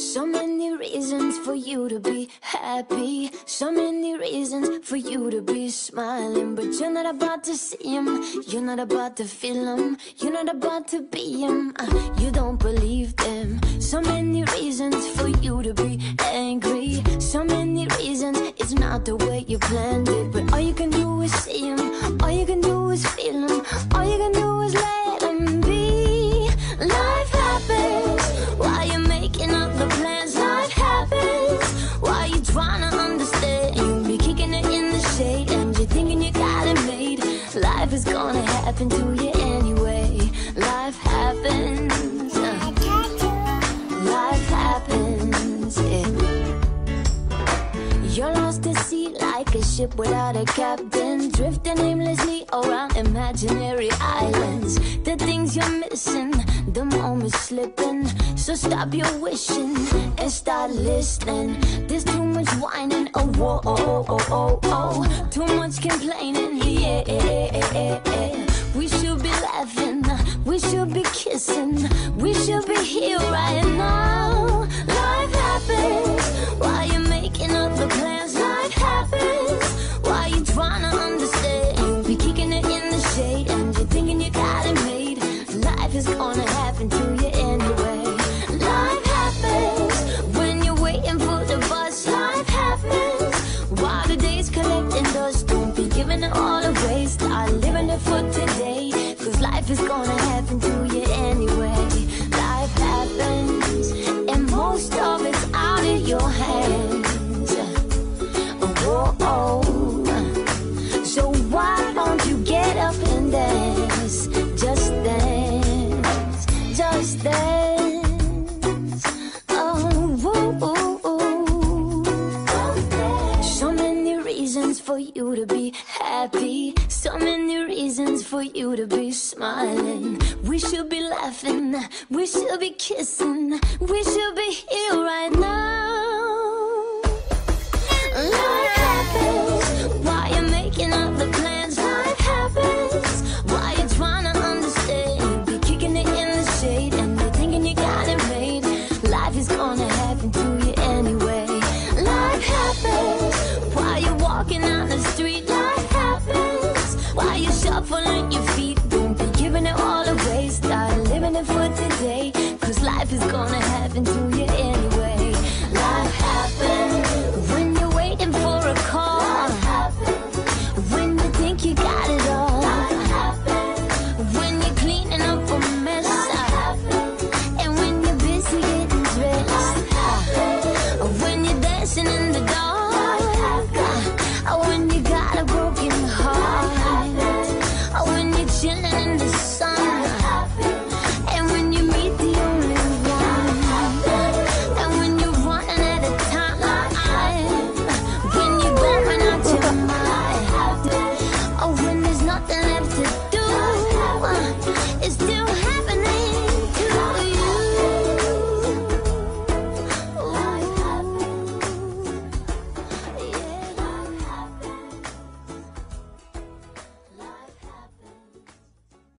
So many reasons for you to be happy. So many reasons for you to be smiling. But you're not about to see them. You're not about to feel them. You're not about to be them. Uh, you don't believe them. So many reasons for you to be angry. So many reasons it's not the way you planned it. But all you can do is see them. All you can do is feel them. All you can do is let Life is gonna happen to you anyway. Life happens. Life happens. Yeah. You're lost at sea like a ship without a captain, drifting aimlessly around imaginary islands. The things you're missing, the moment's slipping. So stop your wishing and start listening. There's too much whining, oh whoa, oh oh oh oh oh. oh. Too much complaining, yeah. We should be laughing, we should be kissing, we should be here right giving it all away. Start living it for today. Cause life is gonna happen to you anyway. Life happens, and most of it's out of your hands. Oh, oh. So why don't you get up and dance? Just dance, just dance. You to be happy. So many reasons for you to be smiling. We should be laughing. We should be kissing. We should be here right now. While you're shuffling your